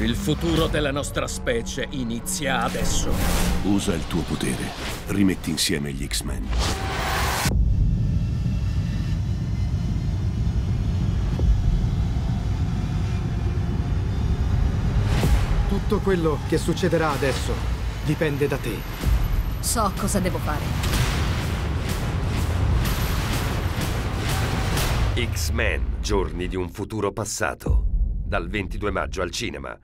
Il futuro della nostra specie inizia adesso. Usa il tuo potere. Rimetti insieme gli X-Men. Tutto quello che succederà adesso dipende da te. So cosa devo fare. X-Men, giorni di un futuro passato. Dal 22 maggio al cinema.